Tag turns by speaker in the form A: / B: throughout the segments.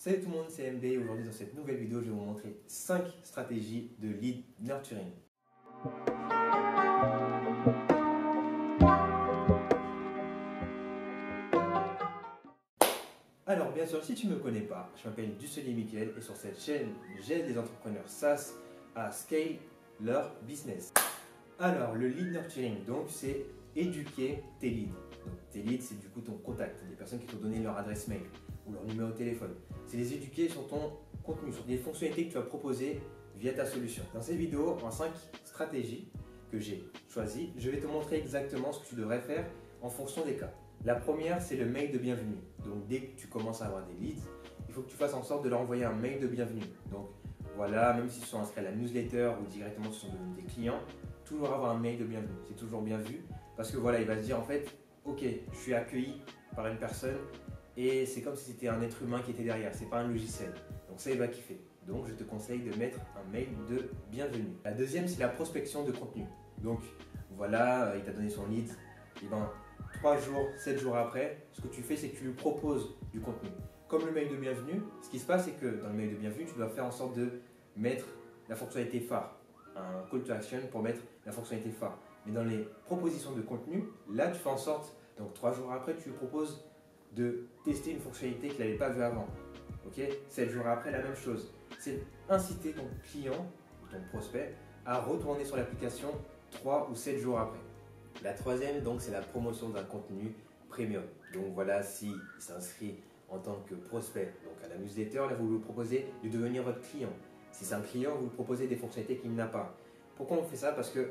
A: Salut tout le monde, c'est MB. Aujourd'hui, dans cette nouvelle vidéo, je vais vous montrer 5 stratégies de lead nurturing. Alors, bien sûr, si tu ne me connais pas, je m'appelle Dusselier Michael et sur cette chaîne, j'aide les entrepreneurs SaaS à scale leur business. Alors, le lead nurturing, donc, c'est éduquer tes leads. Donc, tes leads, c'est du coup ton contact, des personnes qui t'ont donné leur adresse mail ou leur numéro de téléphone. C'est les éduquer sur ton contenu, sur des fonctionnalités que tu vas proposer via ta solution. Dans cette vidéo, en 5 stratégies que j'ai choisies, je vais te montrer exactement ce que tu devrais faire en fonction des cas. La première, c'est le mail de bienvenue. Donc, dès que tu commences à avoir des leads, il faut que tu fasses en sorte de leur envoyer un mail de bienvenue. Donc, voilà, même s'ils sont inscrits à la newsletter ou directement ce sont des clients, toujours avoir un mail de bienvenue. C'est toujours bien vu parce que voilà, il va se dire en fait, ok, je suis accueilli par une personne et c'est comme si c'était un être humain qui était derrière, c'est pas un logiciel. Donc ça, il va kiffer. Donc je te conseille de mettre un mail de bienvenue. La deuxième, c'est la prospection de contenu. Donc voilà, il t'a donné son lead. Et ben, 3 jours, 7 jours après, ce que tu fais, c'est que tu lui proposes du contenu. Comme le mail de bienvenue, ce qui se passe, c'est que dans le mail de bienvenue, tu dois faire en sorte de mettre la fonctionnalité phare, un call to action pour mettre la fonctionnalité phare. Mais dans les propositions de contenu, là, tu fais en sorte, donc 3 jours après, tu lui proposes de tester une fonctionnalité qu'il n'avait pas vue avant. Ok? 7 jours après, la même chose. C'est inciter ton client, ton prospect, à retourner sur l'application 3 ou 7 jours après. La troisième, donc, c'est la promotion d'un contenu premium. Donc voilà, s'il s'inscrit en tant que prospect donc à la newsletter, là, vous lui proposez de devenir votre client. Si c'est un client, vous lui proposez des fonctionnalités qu'il n'a pas. Pourquoi on fait ça? Parce que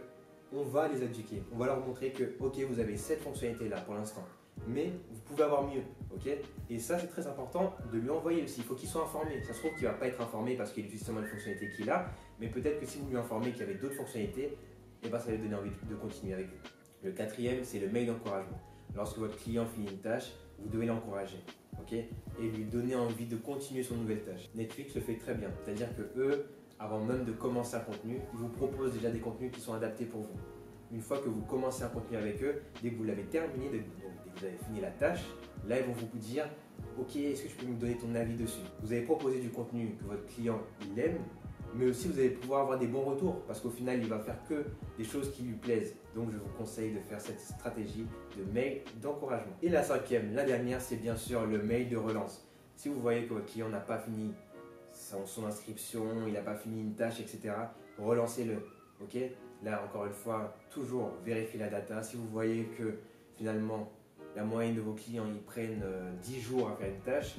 A: on va les éduquer. On va leur montrer que, ok, vous avez cette fonctionnalité-là pour l'instant, mais vous pouvez avoir mieux, ok? Et ça, c'est très important de lui envoyer aussi. Il faut qu'il soit informé. Ça se trouve qu'il ne va pas être informé parce qu'il utilise justement les fonctionnalités qu'il a, mais peut-être que si vous lui informez qu'il y avait d'autres fonctionnalités, eh ben, ça va lui donner envie de continuer avec vous. Le quatrième, c'est le mail d'encouragement. Lorsque votre client finit une tâche, vous devez l'encourager, Et lui donner envie de continuer son nouvelle tâche. Netflix le fait très bien, c'est-à-dire que eux, avant même de commencer un contenu, ils vous proposent déjà des contenus qui sont adaptés pour vous. Une fois que vous commencez un contenu avec eux, dès que vous l'avez terminé, dès que vous avez fini la tâche, là ils vont vous dire Ok, est-ce que tu peux me donner ton avis dessus? Vous avez proposé du contenu que votre client il aime, mais aussi vous allez pouvoir avoir des bons retours parce qu'au final il va faire que des choses qui lui plaisent. Donc je vous conseille de faire cette stratégie de mail d'encouragement. Et la cinquième, la dernière, c'est bien sûr le mail de relance. Si vous voyez que votre client n'a pas fini son, inscription, il n'a pas fini une tâche, etc., relancez-le. Ok? Là, encore une fois, toujours vérifier la data. Si vous voyez que finalement, la moyenne de vos clients, ils prennent 10 euh, jours à faire une tâche,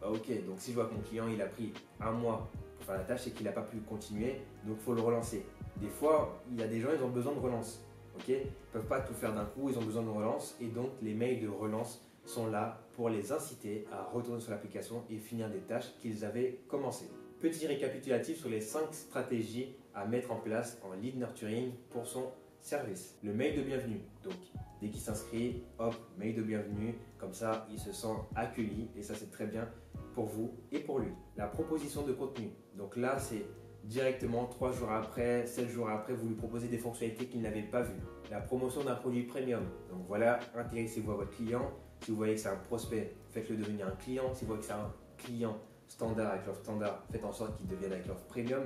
A: bah, ok. Donc si je vois que mon client, il a pris un mois pour faire la tâche, c'est qu'il n'a pas pu continuer, donc il faut le relancer. Des fois, il y a des gens, ils ont besoin de relance. Ok? Ils ne peuvent pas tout faire d'un coup, ils ont besoin de relance. Et donc, les mails de relance sont là pour les inciter à retourner sur l'application et finir des tâches qu'ils avaient commencées. Petit récapitulatif sur les 5 stratégies à mettre en place en lead nurturing pour son service. Le mail de bienvenue. Donc, dès qu'il s'inscrit, hop, mail de bienvenue. Comme ça, il se sent accueilli et ça, c'est très bien pour vous et pour lui. La proposition de contenu. Donc là, c'est directement 3 jours après, 7 jours après, vous lui proposez des fonctionnalités qu'il n'avait pas vues. La promotion d'un produit premium. Donc voilà, intéressez-vous à votre client. Si vous voyez que c'est un prospect, faites-le devenir un client. Si vous voyez que c'est un client standard avec l'offre standard, faites en sorte qu'il devienne avec l'offre premium.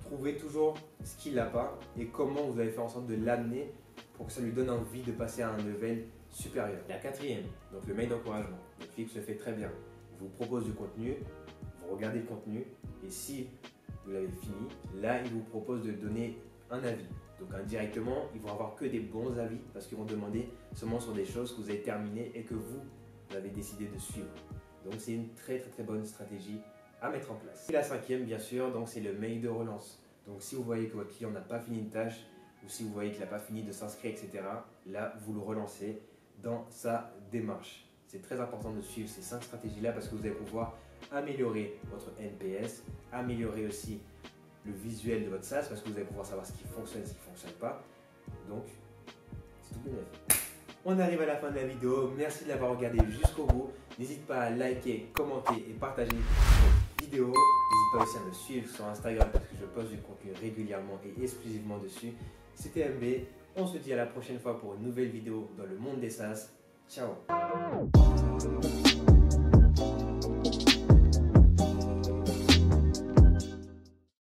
A: Trouvez toujours ce qu'il n'a pas et comment vous allez faire en sorte de l'amener pour que ça lui donne envie de passer à un level supérieur. La quatrième, donc le mail d'encouragement. Netflix le fait très bien. Il vous propose du contenu, vous regardez le contenu et si vous l'avez fini, là il vous propose de donner un avis. Donc indirectement, ils vont avoir que des bons avis parce qu'ils vont demander seulement sur des choses que vous avez terminées et que vous, avez décidé de suivre. Donc c'est une très très très bonne stratégie à mettre en place. Et la cinquième, bien sûr, donc c'est le mail de relance. Donc si vous voyez que votre client n'a pas fini une tâche ou si vous voyez qu'il n'a pas fini de s'inscrire, etc., là vous le relancez dans sa démarche. C'est très important de suivre ces cinq stratégies-là parce que vous allez pouvoir améliorer votre NPS, améliorer aussi le visuel de votre SaaS parce que vous allez pouvoir savoir ce qui fonctionne et ce qui ne fonctionne pas. Donc, c'est tout bénéfique. On arrive à la fin de la vidéo. Merci de l'avoir regardé jusqu'au bout. N'hésite pas à liker, commenter et partager cette vidéo. N'hésite pas aussi à me suivre sur Instagram parce que je poste du contenu régulièrement et exclusivement dessus. C'était MB. On se dit à la prochaine fois pour une nouvelle vidéo dans le monde des SaaS. Ciao